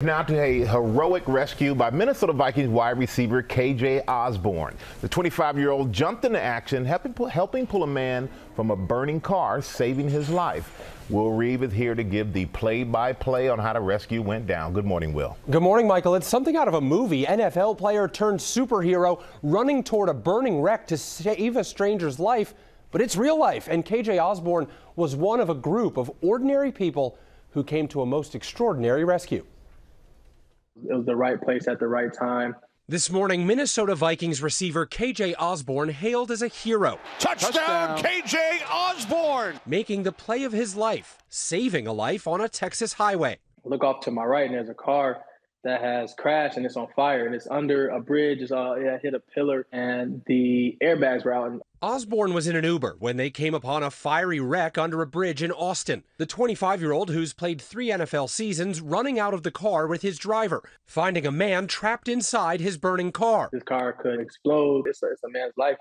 Now to a heroic rescue by Minnesota Vikings wide receiver KJ Osborn. The 25-year-old jumped into action, helping, helping pull a man from a burning car, saving his life. Will Reeve is here to give the play-by-play -play on how the rescue went down. Good morning, Will. Good morning, Michael. It's something out of a movie. NFL player turned superhero running toward a burning wreck to save a stranger's life, but it's real life. And KJ Osborn was one of a group of ordinary people who came to a most extraordinary rescue. It was the right place at the right time. This morning, Minnesota Vikings receiver KJ Osborn hailed as a hero. Touchdown, Touchdown, KJ Osborn! Making the play of his life, saving a life on a Texas highway. look off to my right, and there's a car that has crashed and it's on fire and it's under a bridge. It's uh, it hit a pillar and the airbags were out. Osborn was in an Uber when they came upon a fiery wreck under a bridge in Austin. The 25 year old, who's played three NFL seasons, running out of the car with his driver, finding a man trapped inside his burning car. His car could explode. It's a, it's a man's life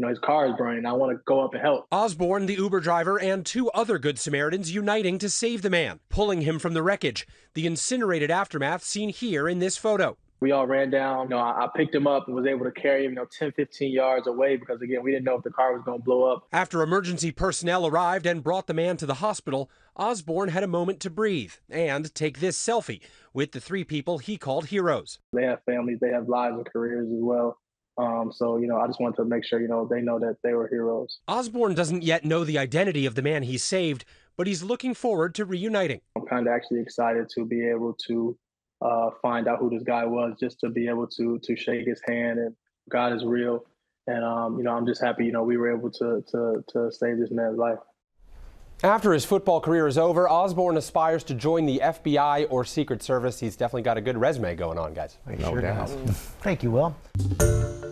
you know, his car is burning. I want to go up and help. Osborn, the Uber driver, and two other Good Samaritans uniting to save the man, pulling him from the wreckage. The incinerated aftermath seen here in this photo. We all ran down. You know, I, I picked him up and was able to carry him, you know, 10, 15 yards away because, again, we didn't know if the car was going to blow up. After emergency personnel arrived and brought the man to the hospital, Osborn had a moment to breathe and take this selfie with the three people he called heroes. They have families, they have lives and careers as well. Um, so, you know, I just wanted to make sure, you know, they know that they were heroes. Osborn doesn't yet know the identity of the man he saved, but he's looking forward to reuniting. I'm kind of actually excited to be able to uh, find out who this guy was, just to be able to to shake his hand. And God is real, and um, you know, I'm just happy, you know, we were able to to to save this man's life. After his football career is over, Osborn aspires to join the FBI or Secret Service. He's definitely got a good resume going on, guys. No sure doubt. Thank you, Will.